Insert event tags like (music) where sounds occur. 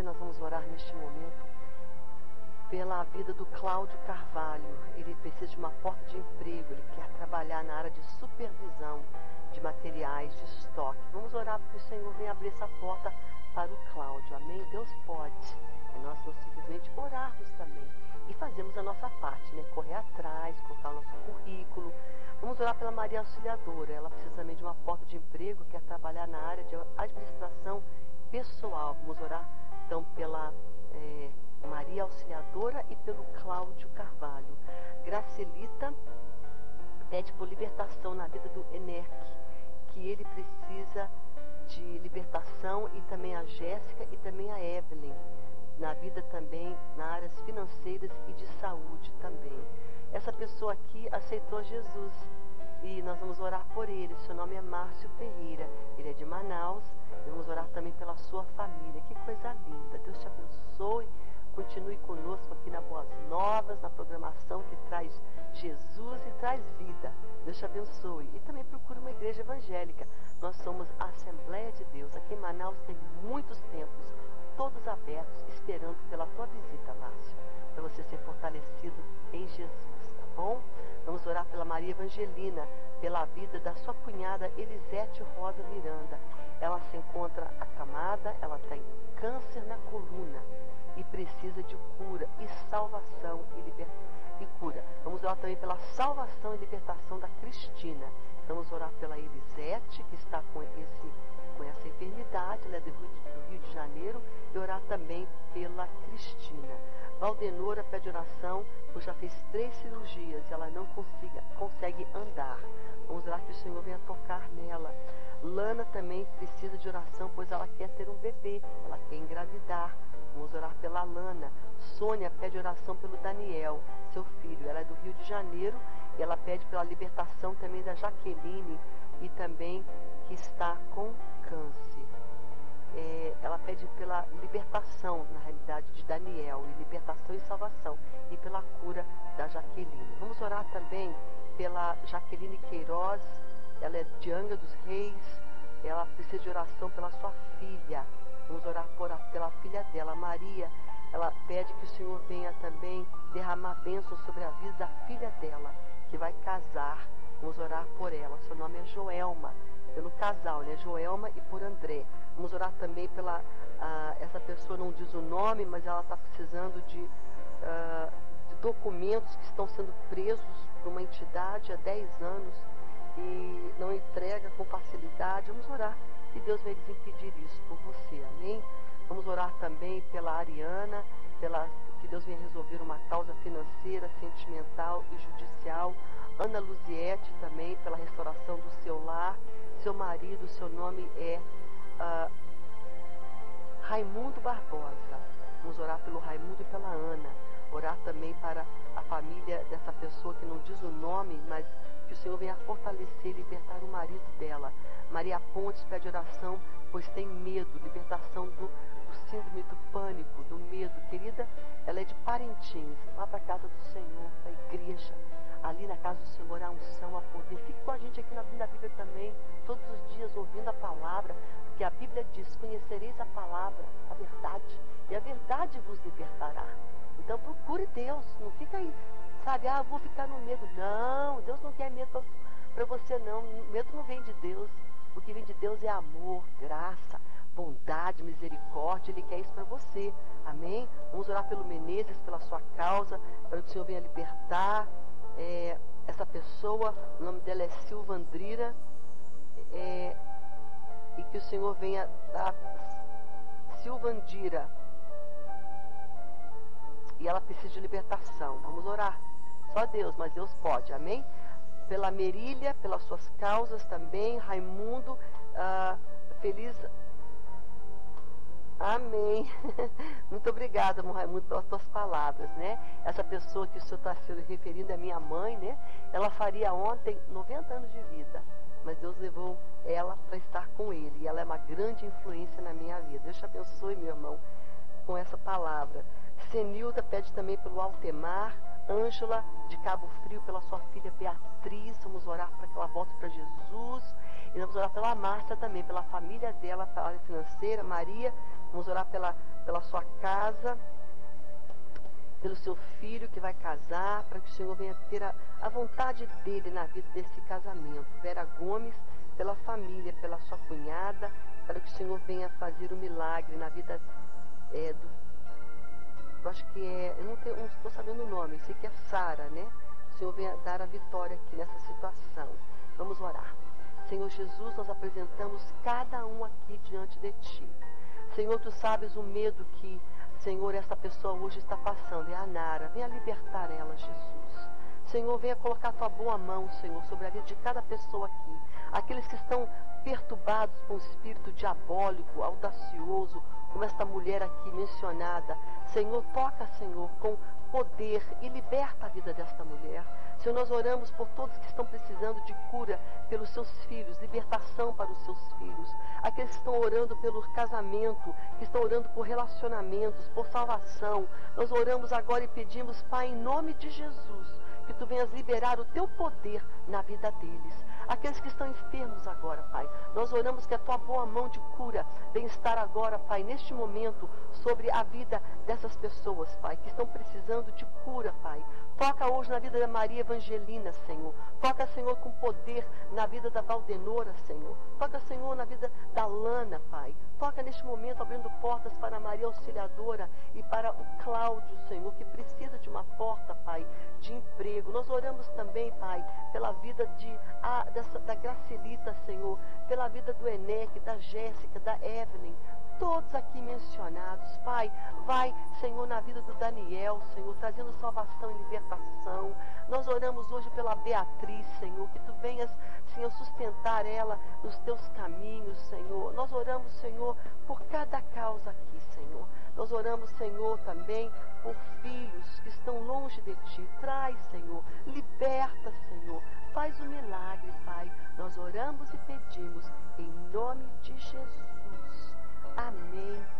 você, nós vamos orar neste momento pela vida do Cláudio Carvalho. Ele precisa de uma porta de emprego, ele quer trabalhar na área de supervisão de materiais de estoque. Vamos orar para que o Senhor venha abrir essa porta para o Cláudio. Amém? Deus pode. É nós não simplesmente orarmos também e fazemos a nossa parte, né? Correr atrás, colocar o nosso currículo. Vamos orar pela Maria Auxiliadora. Ela precisa também de uma porta de emprego, quer trabalhar na área de administração pessoal. Vamos orar então pela é, Maria Auxiliadora e pelo Cláudio Carvalho. Gracelita pede por libertação na vida do Enerc, que ele precisa de libertação e também a Jéssica e também a Evelyn, na vida também, na áreas financeiras e de saúde também. Essa pessoa aqui aceitou Jesus e nós vamos orar por ele. Seu nome é Márcio Ferreira, ele é de Manaus. Vamos orar também pela sua família. Que coisa linda. Deus te abençoe. Continue conosco aqui na Boas Novas, na programação que traz Jesus e traz vida. Deus te abençoe. E também procure uma igreja evangélica. Nós somos a Assembleia de Deus. Aqui em Manaus tem muitos templos, todos abertos, esperando pela tua visita, Márcio, para você ser fortalecido em Jesus, tá bom? Vamos orar pela Maria Evangelina, pela vida da sua cunhada Elisete Rosa Miranda. Ela se encontra acamada, ela tem câncer na coluna e precisa de cura e salvação e libertação e cura. Vamos orar também pela salvação e libertação da Cristina. Vamos orar pela Elisete, que está com, esse, com essa enfermidade, ela é do Rio, de, do Rio de Janeiro, e orar também pela Cristina. Valdenora pede oração, pois já fez três cirurgias e ela não consiga, consegue andar. Vamos orar que o Senhor venha tocar nela. Lana também precisa de oração, pois ela quer ter um bebê, ela quer engravidar. Vamos orar pela Lana. Sônia pede oração pelo Daniel, seu filho. Ela é do Rio de Janeiro e ela pede pela libertação também da Jaqueline e também que está com câncer. É, ela pede pela libertação, na realidade, de Daniel, e libertação e salvação, e pela cura da Jaqueline. Vamos orar também pela Jaqueline Queiroz, ela é de Anga dos Reis, ela precisa de oração pela sua filha. Vamos orar por, pela filha dela, Maria. Ela pede que o Senhor venha também derramar bênção sobre a vida da filha dela, que vai casar. Vamos orar por ela. Seu nome é Joelma, pelo casal, né? Joelma e por André. Vamos orar também pela. Ah, essa pessoa não diz o nome, mas ela está precisando de, ah, de documentos que estão sendo presos por uma entidade há 10 anos e não entrega com facilidade. Vamos orar e Deus vai desimpedir isso por você. Amém? Vamos orar também pela Ariana, pela, Deus venha resolver uma causa financeira, sentimental e judicial. Ana Luziette também, pela restauração do seu lar. Seu marido, seu nome é uh, Raimundo Barbosa. Vamos orar pelo Raimundo e pela Ana. Orar também para a família dessa pessoa que não diz o nome, mas que o Senhor venha fortalecer e libertar o marido dela. Maria Pontes pede oração, pois tem medo, libertação do, do síndrome do pânico, do medo. Lá para a casa do Senhor, para a igreja. Ali na casa do Senhor a unção, a poder. Fique com a gente aqui na, na Bíblia também, todos os dias ouvindo a palavra, porque a Bíblia diz: Conhecereis a palavra, a verdade, e a verdade vos libertará. Então procure Deus, não fica aí, sabe, ah, vou ficar no medo. Não, Deus não quer medo para você, não. Medo não vem de Deus. O que vem de Deus é amor, graça, bondade, misericórdia. Ele quer isso para você. Amém? Orar pelo Menezes, pela sua causa, para que o Senhor venha libertar é, essa pessoa. O nome dela é Silvandrira. É, e que o Senhor venha dar Silvandira. E ela precisa de libertação. Vamos orar. Só Deus, mas Deus pode. Amém? pela Merília, pelas suas causas também, Raimundo, ah, feliz. Amém. (laughs) Muito obrigada, Raimundo, pelas tuas palavras, né? Essa pessoa que o senhor está se referindo é minha mãe, né? Ela faria ontem 90 anos de vida, mas Deus levou ela para estar com ele. E ela é uma grande influência na minha vida. Deus te abençoe, meu irmão, com essa palavra. Senilda pede também pelo Altemar, Ângela de Cabo Frio, pela sua filha Beatriz. Vamos orar para que ela volte para Jesus. E vamos orar pela Márcia também, pela família dela, pela área financeira, Maria. Vamos orar pela, pela sua casa, pelo seu filho que vai casar, para que o Senhor venha ter a, a vontade dele na vida desse casamento. Vera Gomes, pela família, pela sua cunhada, para que o Senhor venha fazer o um milagre na vida é, do. Eu acho que é. Eu não estou sabendo o nome, eu sei que é Sara, né? O Senhor venha dar a vitória aqui nessa situação. Vamos orar. Senhor Jesus, nós apresentamos cada um aqui diante de Ti. Senhor, Tu sabes o medo que, Senhor, essa pessoa hoje está passando. É a Nara. Venha libertar ela, Jesus. Senhor, venha colocar Tua boa mão, Senhor, sobre a vida de cada pessoa aqui. Aqueles que estão perturbados com o espírito diabólico, audacioso, como esta mulher aqui mencionada. Senhor, toca, Senhor, com poder e liberta a vida desta mulher. Senhor, nós oramos por todos que estão precisando de cura pelos seus filhos, libertação para os seus filhos. Aqueles que estão orando pelo casamento, que estão orando por relacionamentos, por salvação. Nós oramos agora e pedimos, Pai, em nome de Jesus, que tu venhas liberar o teu poder na vida deles aqueles que estão enfermos agora, Pai. Nós oramos que a tua boa mão de cura venha estar agora, Pai, neste momento, sobre a vida dessas pessoas, Pai, que estão precisando de cura, Pai. Toca hoje na vida da Maria Evangelina, Senhor. Toca, Senhor, com poder na vida da Valdenora, Senhor. Toca, Senhor, na vida da Lana, Pai. Toca neste momento abrindo portas para a Maria Auxiliadora e para o Cláudio, Senhor, que precisa de uma porta, Pai, de emprego. Nós oramos também, Pai, pela vida de, a, dessa, da Gracelita, Senhor, pela vida do Eneque, da Jéssica, da Evelyn, todos aqui mencionados. Pai, vai, Senhor, na vida do Daniel, Senhor, trazendo salvação e libertação. Nós oramos hoje pela Beatriz, Senhor, que tu venhas, Senhor, sustentar ela nos teus caminhos, Senhor. Nós oramos, Senhor, por cada causa aqui, Senhor. Nós oramos, Senhor, também por filhos que estão longe de ti. Traz, Senhor, liberta, Senhor. Faz o um milagre, Pai. Nós oramos e pedimos em nome de Jesus. Amém